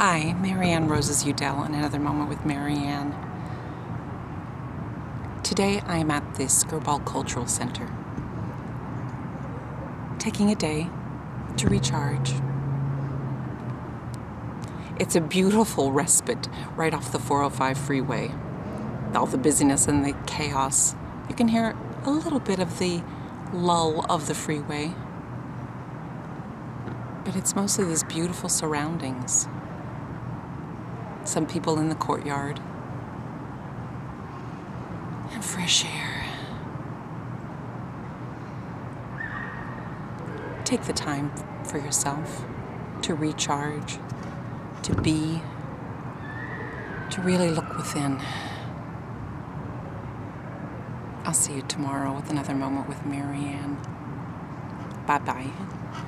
Hi, Maryann Roses Udel, and another moment with Maryann. Today I am at the Skirball Cultural Center, taking a day to recharge. It's a beautiful respite right off the 405 freeway. All the busyness and the chaos. You can hear a little bit of the lull of the freeway. But it's mostly these beautiful surroundings. Some people in the courtyard. And fresh air. Take the time for yourself to recharge, to be, to really look within. I'll see you tomorrow with another moment with Maryann. Bye bye.